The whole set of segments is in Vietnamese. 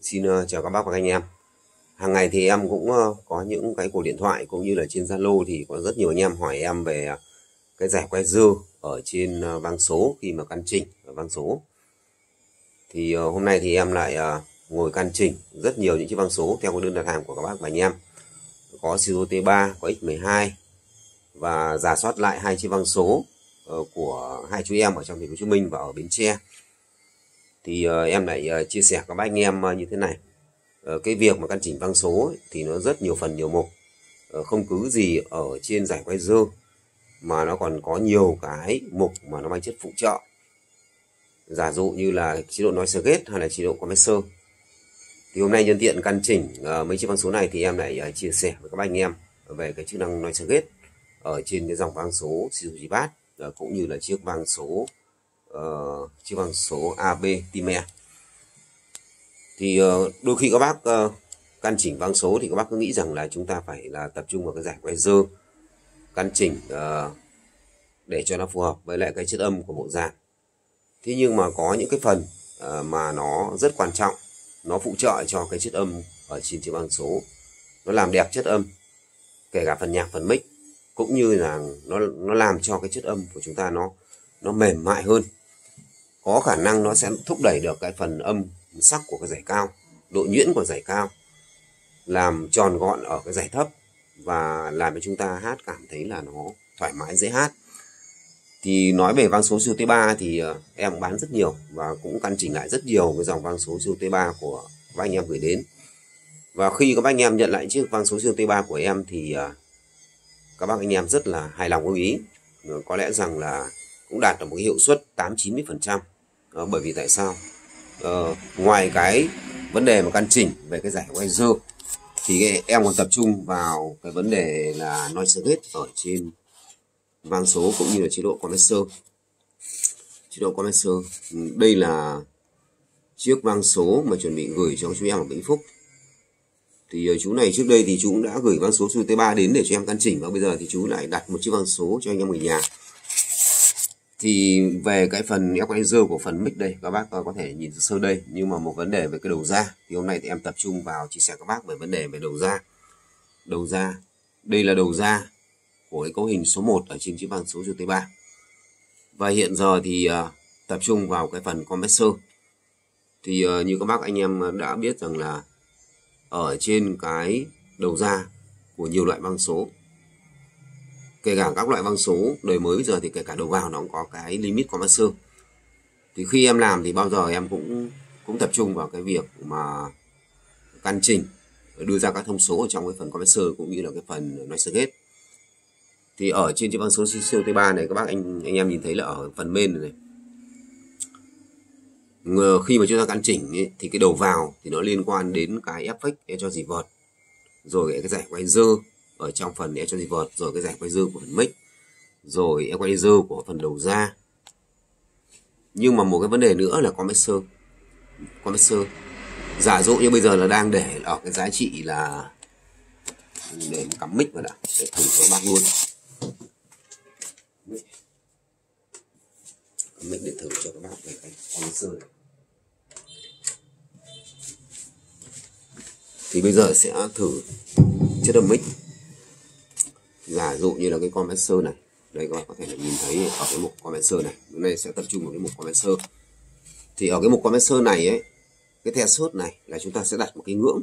Xin ờ, chào các bác và các anh em. Hàng ngày thì em cũng ờ, có những cái cuộc điện thoại cũng như là trên Zalo thì có rất nhiều anh em hỏi em về ờ, cái giải quay dư ở trên vang số khi mà căn chỉnh ở vang số. Thì hôm nay thì em lại ngồi căn chỉnh rất nhiều những chiếc vang số theo cái đơn đặt hàng của các bác và anh em. Có Siro T3, có X12 và giả soát lại hai chiếc vang số của hai chú em ở trong thành phố Hồ Chí Minh và ở Bến Tre thì uh, em lại uh, chia sẻ các bác anh em uh, như thế này. Uh, cái việc mà căn chỉnh vang số ấy, thì nó rất nhiều phần nhiều mục. Uh, không cứ gì ở trên giải quay dơ mà nó còn có nhiều cái mục mà nó mang chất phụ trợ. Giả dụ như là chế độ nói gate hay là chế độ compressor. Thì hôm nay nhân tiện căn chỉnh uh, mấy chiếc vang số này thì em lại uh, chia sẻ với các anh em về cái chức năng nói gate ở trên cái dòng vang số Suzuki Bass uh, cũng như là chiếc vang số Ờ, uh, chiếc bằng số AB Time thì uh, đôi khi các bác uh, căn chỉnh vang số thì các bác cứ nghĩ rằng là chúng ta phải là tập trung vào cái giải quay dơ căn chỉnh uh, để cho nó phù hợp với lại cái chất âm của bộ dàn thế nhưng mà có những cái phần uh, mà nó rất quan trọng nó phụ trợ cho cái chất âm ở trên chiếc vang số. Nó làm đẹp chất âm kể cả phần nhạc phần mic cũng như là nó nó làm cho cái chất âm của chúng ta nó nó mềm mại hơn có khả năng nó sẽ thúc đẩy được cái phần âm sắc của cái giải cao, độ nhuyễn của giải cao, làm tròn gọn ở cái giải thấp và làm cho chúng ta hát cảm thấy là nó thoải mái, dễ hát. Thì nói về vang số siêu T3 thì ờ, em bán rất nhiều và cũng căn chỉnh lại rất nhiều cái dòng vang số siêu T3 của các anh em gửi đến. Và khi các anh em nhận lại chiếc vang số siêu T3 của em thì ờ, các bác anh em rất là hài lòng với ý. Có lẽ rằng là cũng đạt được một cái hiệu suất 8-90% đó, bởi vì tại sao? Ờ, ngoài cái vấn đề mà căn chỉnh về cái giải quay dơ thì em còn tập trung vào cái vấn đề là noise gate ở trên vang số cũng như là chế độ condenser. Chế độ condenser ừ, đây là chiếc vang số mà chuẩn bị gửi cho chú em ở Vĩnh Phúc. Thì ờ, chú này trước đây thì chú cũng đã gửi vang số số T3 đến để cho em căn chỉnh và bây giờ thì chú lại đặt một chiếc vang số cho anh em người nhà thì về cái phần equalizer của phần mic đây các bác có thể nhìn sơ đây. Nhưng mà một vấn đề về cái đầu ra thì hôm nay thì em tập trung vào chia sẻ các bác về vấn đề về đầu ra đầu ra đây là đầu ra của cái cấu hình số 1 ở trên chiếc bằng số T3 và hiện giờ thì uh, tập trung vào cái phần compressor. Thì uh, như các bác anh em đã biết rằng là ở trên cái đầu ra của nhiều loại băng số kể cả các loại băng số đời mới bây giờ thì kể cả đầu vào nó cũng có cái limit compressor thì khi em làm thì bao giờ em cũng cũng tập trung vào cái việc mà căn chỉnh đưa ra các thông số ở trong cái phần compressor cũng như là cái phần noise gate. Thì ở trên chiếc băng số siêu T3 này các bác anh anh em nhìn thấy là ở phần main này, này. Khi mà chúng ta căn chỉnh ấy, thì cái đầu vào thì nó liên quan đến cái effect cho gì vợt rồi cái giải quay dơ ở trong phần vợt, rồi cái giải quay dư của phần mic rồi quay dư của phần đầu ra. Nhưng mà một cái vấn đề nữa là compressor compressor giả dụ như bây giờ là đang để ở cái giá trị là để cắm mic vào đã, để thử cho bác luôn. Mic để thử cho các bạn về cái compressor này. Thì bây giờ sẽ thử chất âm mic giả dụ như là cái compressor này. Đây, các bạn có thể là nhìn thấy ở cái mục compressor này. Hôm nay sẽ tập trung vào cái mục compressor thì ở cái mục compressor này ấy, cái the sốt này là chúng ta sẽ đặt một cái ngưỡng.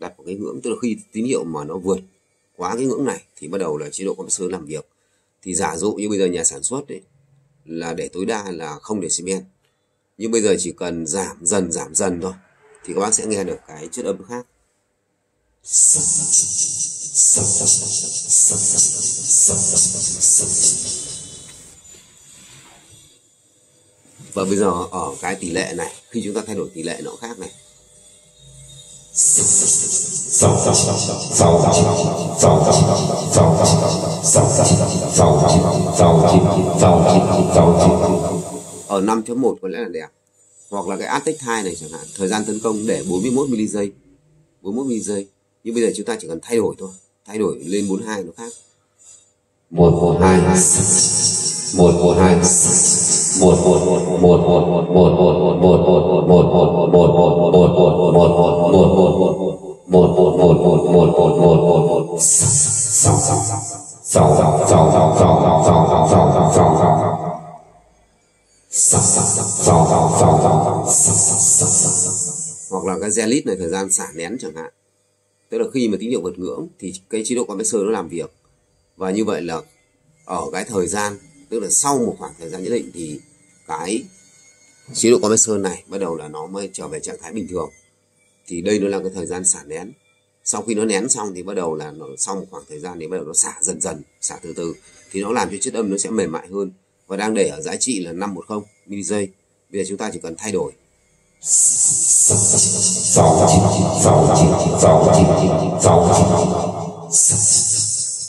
Đặt một cái ngưỡng, tức là khi tín hiệu mà nó vượt quá cái ngưỡng này thì bắt đầu là chế độ compressor làm việc. Thì giả dụ như bây giờ nhà sản xuất đấy là để tối đa là không decibel nhưng bây giờ chỉ cần giảm dần giảm dần thôi, thì các bác sẽ nghe được cái chất âm khác và bây giờ ở cái tỷ lệ này, khi chúng ta thay đổi tỷ lệ nó khác này. Ở 5.1 có lẽ là đẹp. Hoặc là cái Aztec 2 này chẳng hạn, thời gian tấn công để 41 ms giây 41 ms giây nhưng bây giờ chúng ta chỉ cần thay đổi thôi thay đổi lên 42 nó khác 112 112 hoặc là cái gelit này thời gian xả nén chẳng hạn tức là khi mà tín hiệu vượt ngưỡng thì cái chế độ compressor nó làm việc. Và như vậy là ở cái thời gian, tức là sau một khoảng thời gian nhất định thì cái chế độ compressor này bắt đầu là nó mới trở về trạng thái bình thường. Thì đây nó là cái thời gian xả nén. Sau khi nó nén xong thì bắt đầu là nó, sau một khoảng thời gian thì bắt đầu nó xả dần dần, xả từ từ. Thì nó làm cho chất âm nó sẽ mềm mại hơn. Và đang để ở giá trị là 510 mili bây giờ chúng ta chỉ cần thay đổi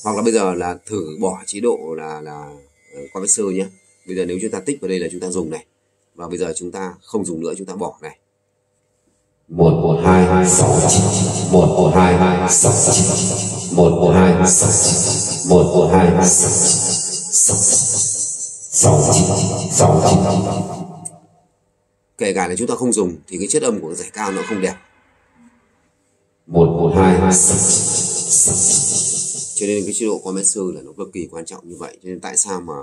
hoặc là bây giờ là thử bỏ chế độ là là ờ, sơ nhé bây giờ nếu chúng ta tích vào đây là chúng ta dùng này. Và bây giờ chúng ta không dùng nữa chúng ta bỏ này. Một một hai hai sáu một một hai hai sáu một một hai sáu chín. Một một hai sáu chín. Sáu chín. Sáu chín kể cả là chúng ta không dùng thì cái chất âm của giải cao nó không đẹp. Một một hai cho nên cái chế độ compressor là nó cực kỳ quan trọng như vậy. Cho nên tại sao mà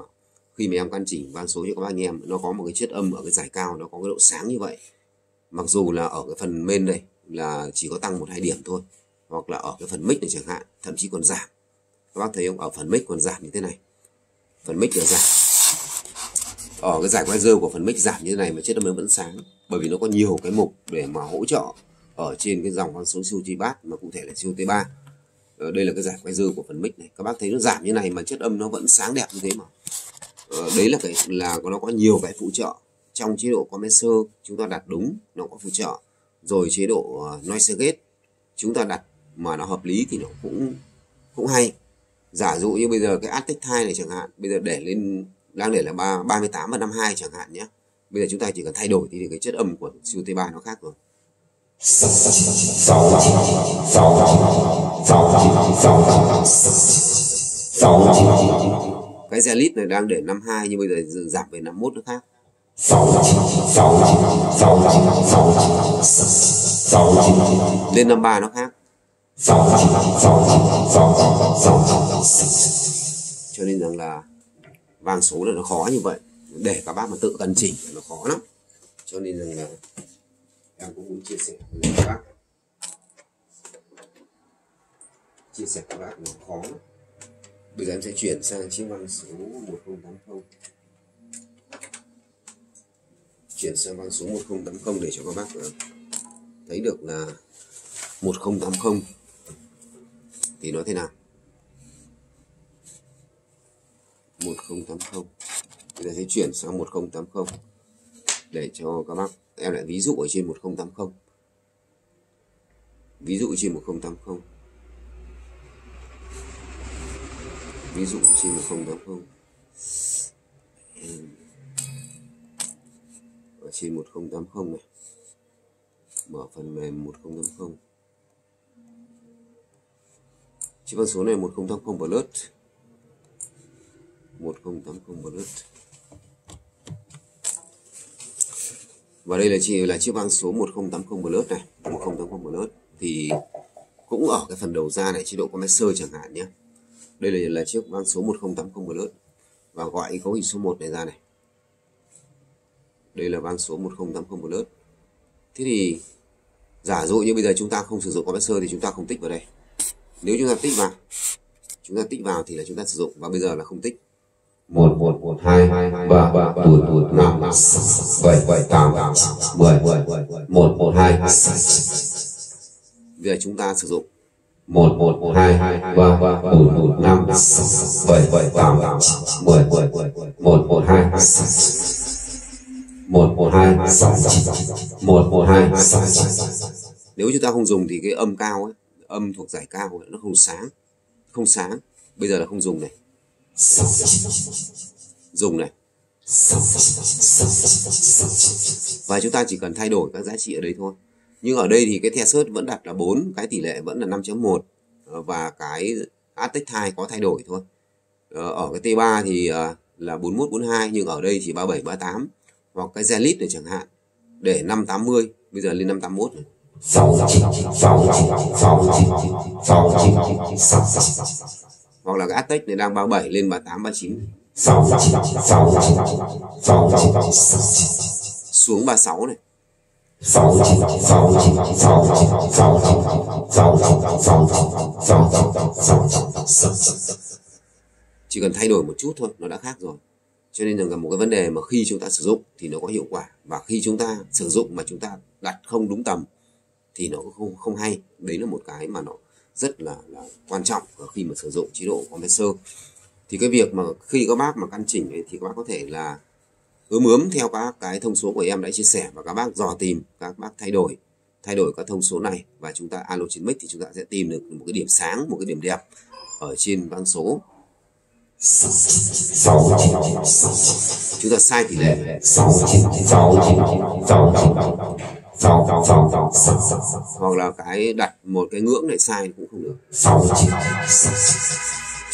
khi mà em căn chỉnh van số cho các anh em nó có một cái chất âm ở cái giải cao nó có cái độ sáng như vậy. Mặc dù là ở cái phần main đây là chỉ có tăng một hai điểm thôi hoặc là ở cái phần mic này chẳng hạn thậm chí còn giảm. Các bác thấy không? Ở phần mic còn giảm như thế này. Phần mic là giảm ở cái giải quay của phần mic giảm như thế này mà chất âm nó vẫn sáng. Bởi vì nó có nhiều cái mục để mà hỗ trợ ở trên cái dòng con số siêu chi bát mà cụ thể là siêu t 3 ở đây là cái giải quay dơ của phần mic này. Các bác thấy nó giảm như này mà chất âm nó vẫn sáng đẹp như thế mà. Ờ, đấy là cái, là nó có nhiều cái phụ trợ. Trong chế độ compressor chúng ta đặt đúng, nó có phụ trợ. Rồi chế độ ờ, noise gate chúng ta đặt mà nó hợp lý thì nó cũng cũng hay. Giả dụ như bây giờ cái attic 2 này chẳng hạn, bây giờ để lên đang để là 3, 38 và 52 chẳng hạn nhé. Bây giờ chúng ta chỉ cần thay đổi thì cái chất âm của siêu T3 nó khác rồi. Cái xe lít này đang để 52 nhưng bây giờ giảm về 51 nó khác. Lên 53 nó khác. Cho nên rằng là vang số là nó khó như vậy. Để các bác mà tự cần chỉnh nó khó lắm. Cho nên rằng là em cũng muốn chia sẻ với các bác. Chia sẻ các bác nó khó lắm. Bây giờ em sẽ chuyển sang chiếc vang số 1080 chuyển sang vang số 1080 để cho các bác ờ, thấy được là 1080 thì nó thế nào? 1080 chúng ta sẽ chuyển sang 1080 để cho các bác. Em lại ví dụ ở trên 1080 ví dụ trên 1080 ví dụ trên 1080 ở trên 1080 này. Mở phần mềm 1080 chỉ con số này 1080 Plus. 1080 Plus và đây là chỉ là chiếc băng số 1080 Plus này 1080 Plus thì cũng ở cái phần đầu ra này chế độ compressor chẳng hạn nhé. Đây là, là chiếc băng số 1080 Plus và gọi cấu hình số 1 này ra này. Đây là băng số 1080 Plus thế thì giả dụ như bây giờ chúng ta không sử dụng compressor thì chúng ta không tích vào đây. Nếu chúng ta tích vào chúng ta tích vào thì là chúng ta sử dụng. Và bây giờ là không tích một một một hai ba ba bốn bốn năm bảy bảy tám mười một một hai bây giờ chúng ta sử dụng một một hai ba ba bốn bốn năm bảy bảy tám mười một một hai một một hai một một hai nếu chúng ta không dùng thì cái âm cao ấy âm thuộc giải cao ấy, nó không sáng không sáng bây giờ là không dùng này dùng này và chúng ta chỉ cần thay đổi các giá trị ở đây thôi nhưng ở đây thì cái the search vẫn đặt là 4 cái tỷ lệ vẫn là 5.1 và cái Aztec 2 có thay đổi thôi ở cái T3 thì là 41 42 nhưng ở đây chỉ 37 38 hoặc cái Zenlit này chẳng hạn để 580 bây giờ lên 581 sáu hoặc là cái Aztec này đang 37 lên 38 39 xuống 36 này chỉ cần thay đổi một chút thôi nó đã khác rồi cho nên rằng là một cái vấn đề mà khi chúng ta sử dụng thì nó có hiệu quả và khi chúng ta sử dụng mà chúng ta đặt không đúng tầm thì nó không không hay đấy là một cái mà nó rất là, là quan trọng khi mà sử dụng chế độ compressor. Thì cái việc mà khi các bác mà căn chỉnh ấy, thì các bác có thể là ướm ướm theo các cái thông số của em đã chia sẻ và các bác dò tìm các bác thay đổi thay đổi các thông số này và chúng ta alo mic thì chúng ta sẽ tìm được một cái điểm sáng một cái điểm đẹp ở trên vang số. Chúng ta sai tỷ lệ hoặc là cái đặt một cái ngưỡng để sai cũng không được.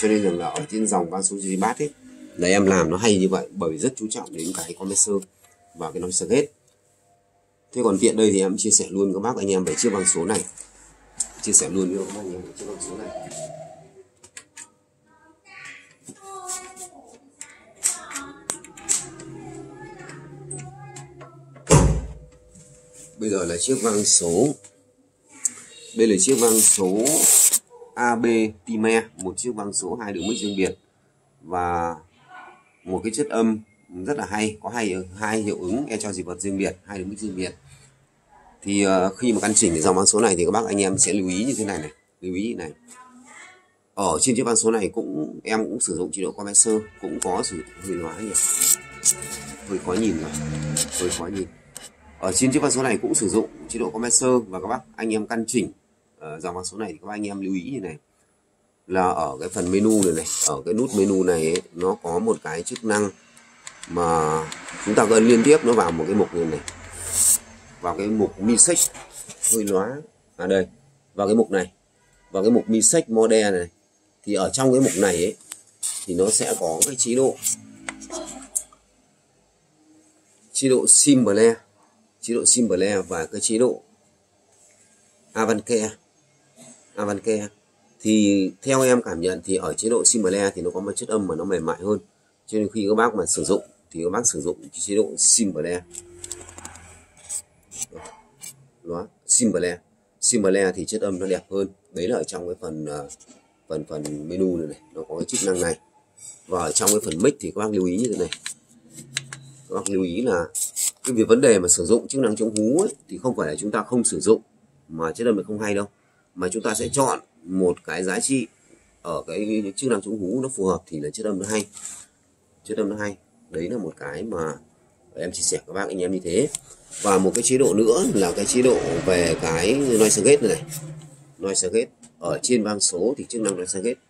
Cho nên rằng là ở trên dòng vang số dưới bát ấy là em làm nó hay như vậy bởi vì rất chú trọng đến cái compressor và cái noise gate. Thế còn tiện đây thì em chia sẻ luôn các bác anh em về chiếc băng số này. Chia sẻ luôn với các anh em về chiếc băng số này bây giờ là chiếc vang số. Đây là chiếc vang số AB Time một chiếc vang số hai đường mic riêng biệt. Và một cái chất âm rất là hay có hai hai hiệu ứng e cho dị vật riêng biệt hai đường mic riêng biệt. Thì uh, khi mà căn chỉnh dòng vang số này thì các bác anh em sẽ lưu ý như thế này này lưu ý này. Ở trên chiếc vang số này cũng em cũng sử dụng chế độ compressor cũng có sử dụng hơi hóa nhỉ hơi khó nhìn rồi hơi khó nhìn ở trên chiếc vang số này cũng sử dụng chế độ compressor và các bác anh em căn chỉnh uh, dòng vang số này thì các bác anh em lưu ý như này. Là ở cái phần menu này này ở cái nút menu này ấy, nó có một cái chức năng mà chúng ta cần liên tiếp nó vào một cái mục này này. Vào cái mục music hơi lóa à đây vào cái mục này. Vào cái mục music model này thì ở trong cái mục này ấy thì nó sẽ có cái chế độ chế độ Simple chế độ Simple và cái chế độ Avancare Avancare thì theo em cảm nhận thì ở chế độ Simple thì nó có một chất âm mà nó mềm mại hơn. Cho nên khi các bác mà sử dụng thì các bác sử dụng chế độ Simple đó. Simple Simple thì chất âm nó đẹp hơn. Đấy là ở trong cái phần ờ, phần phần menu này, này. Nó có cái chức năng này. Và ở trong cái phần mic thì các bác lưu ý như thế này. Các bác lưu ý là cái việc vấn đề mà sử dụng chức năng chống hú ấy, thì không phải là chúng ta không sử dụng mà chất âm không hay đâu. Mà chúng ta sẽ chọn một cái giá trị ở cái chức năng chống hú nó phù hợp thì là chất âm nó hay. Chất âm nó hay đấy là một cái mà em chia sẻ các bác anh em như thế. Và một cái chế độ nữa là cái chế độ về cái noise gate này, noise gate ở trên vang số thì chức năng noise gate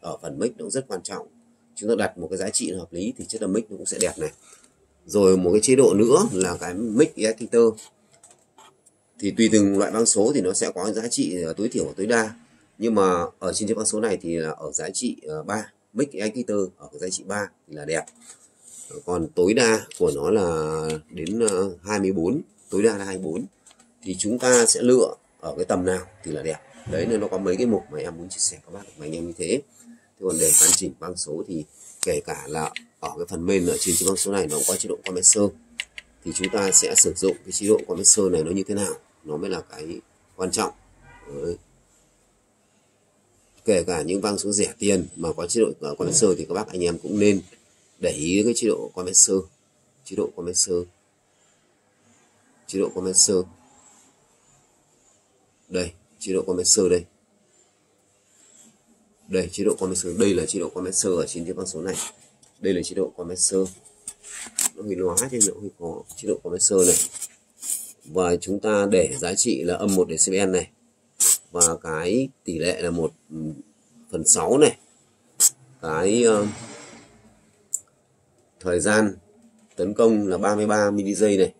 ở phần mic nó rất quan trọng. Chúng ta đặt một cái giá trị hợp lý thì chất âm mic nó cũng sẽ đẹp này rồi một cái chế độ nữa là cái mic equalizer thì tùy từng loại băng số thì nó sẽ có giá trị à, tối thiểu và tối đa. Nhưng mà ở trên chiếc băng số này thì là ở giá trị à, 3 mix mic ở cái giá trị 3 thì là đẹp. Còn tối đa của nó là đến à, 24 tối đa là 24 thì chúng ta sẽ lựa ở cái tầm nào thì là đẹp. Đấy, nên nó có mấy cái mục mà em muốn chia sẻ các bác mà anh em như thế. Thế còn để hoàn chỉnh băng số thì kể cả là ở cái phần mềm ở trên chiếc băng số này nó có chế độ compressor thì chúng ta sẽ sử dụng cái chế độ compressor này nó như thế nào? Nó mới là cái quan trọng. Đấy. kể cả những vang số rẻ tiền mà có chế độ à, compressor thì các bác anh em cũng nên để ý cái chế độ compressor chế độ compressor chế độ compressor đây, chế độ compressor đây. Đây, chế độ compressor đây là chế độ compressor ở trên chiếc băng số này đây là chế độ của master nó hơi lóa trên nó hơi có chế độ của master này. Và chúng ta để giá trị là âm 1 dBm này. Và cái tỷ lệ là 1 phần 6 này. Cái uh, thời gian tấn công là 33 mili giây này.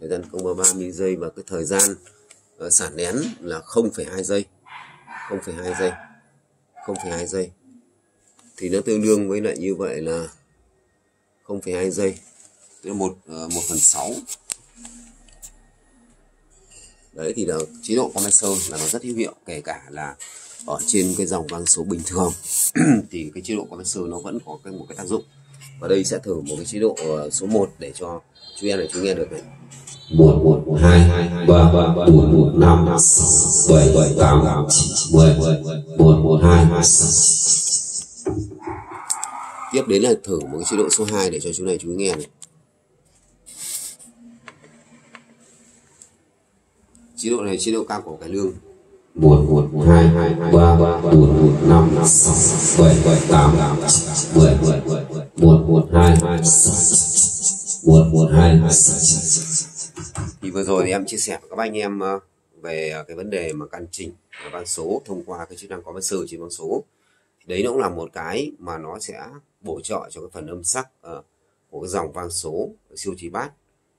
Thời gian công 33 mili giây và cái thời gian ờ, uh, sản nén là 0,2 giây. 0,2 giây. 0,2 giây thì nó tương đương với lại như vậy là 0,2 giây tức là một ờ, một phần sáu. Đấy thì là chế độ compressor là nó rất hữu hiệu kể cả là ở trên cái dòng vang số bình thường. Thì cái chế độ compressor nó vẫn có cái một cái tác dụng. Và đây sẽ thử một cái chế độ ờ, số 1 để cho chú em này chú nghe được này. Một một hai ba ba bốn bốn năm bảy bảy tám chín mười. Một một hai tiếp đến là thử một cái chế độ số 2 để cho chú này chú nghe này. Chế độ này chế độ cao cổ cải lương. Một một hai ba ba bốn một năm bảy bảy tám mười một một hai một một hai thì vừa rồi thì em chia sẻ với các anh em ờ, về cái vấn đề mà căn chỉnh vang số thông qua cái chức năng có compressor trên vang số. Đấy nó cũng là một cái mà nó sẽ bổ trợ cho cái phần âm sắc uh, của cái dòng vang số siêu trí bát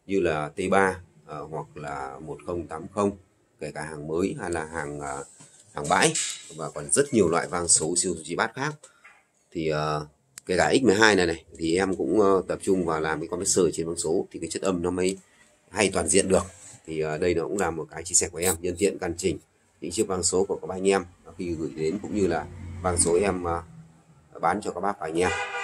như là T3 uh, ờ, hoặc là 1080 kể cả hàng mới hay là hàng uh, hàng bãi và còn rất nhiều loại vang số siêu trí bát khác. Thì uh, kể cả X12 này này thì em cũng uh, tập trung vào làm cái compressor trên vang số thì cái chất âm nó mới hay toàn diện được. Thì uh, đây nó cũng là một cái chia sẻ của em nhân tiện căn chỉnh những chiếc vang số của các anh em khi gửi đến cũng như là vang số em uh, bán cho các bác và anh em.